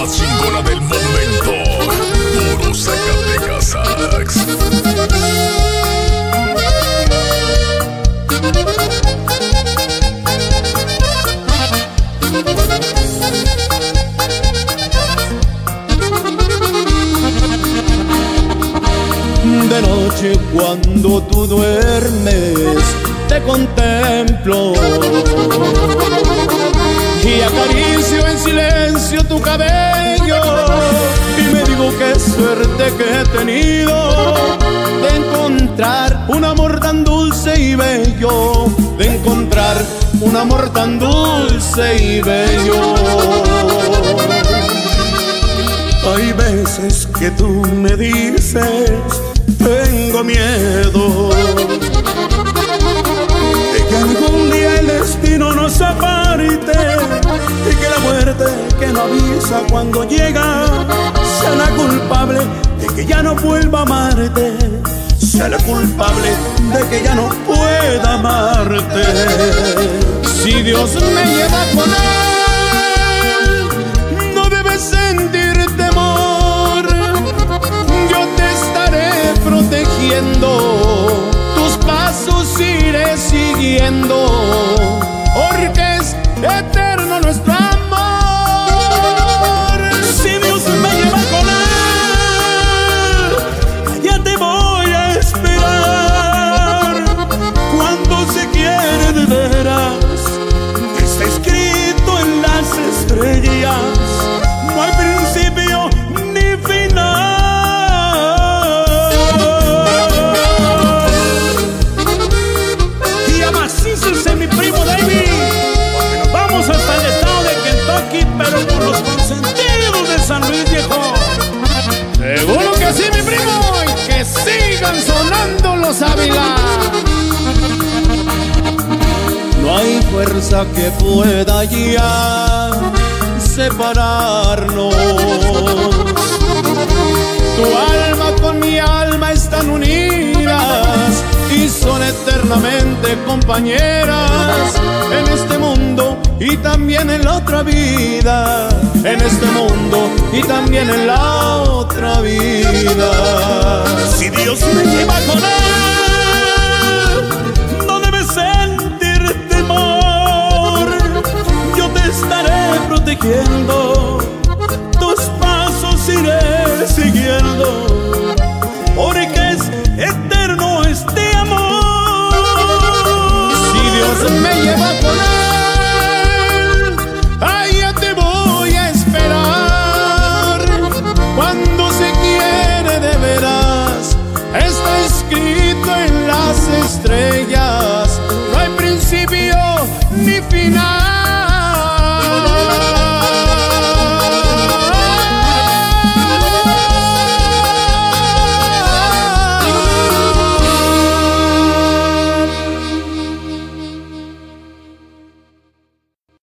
más chingona del momento. Puro Zacatecas Sax. De noche cuando tú duermes te contemplo que he tenido de encontrar un amor tan dulce y bello, de encontrar un amor tan dulce y bello. Hay veces que tú me dices, tengo miedo de que algún día el destino nos aparte y que la muerte que no avisa cuando llega sea la culpable que ya no vuelva a amarte, sea la culpable de que ya no pueda amarte. Si Dios me lleva con él, no debes sentir temor. Yo te estaré protegiendo, tus pasos iré siguiendo, porque es eterno nuestro No hay principio ni final. Y amacícese mi primo David. Porque nos vamos hasta el estado de Kentucky, pero con los consentidos de San Luis Viejo. Seguro que sí, mi primo. Y que sigan sonando los Ávila. No hay fuerza que pueda ya separarnos. Tu alma con mi alma están unidas y son eternamente compañeras en este mundo y también en la otra vida. En este mundo y también en la otra vida. Si Dios me lleva con él, tus pasos iré siguiendo, porque es eterno este amor. Si Dios me lleva con él, allá te voy a esperar. Cuando